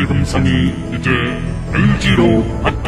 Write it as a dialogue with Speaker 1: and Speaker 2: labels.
Speaker 1: 지금성이 이제 LG로 바뀌었습니다.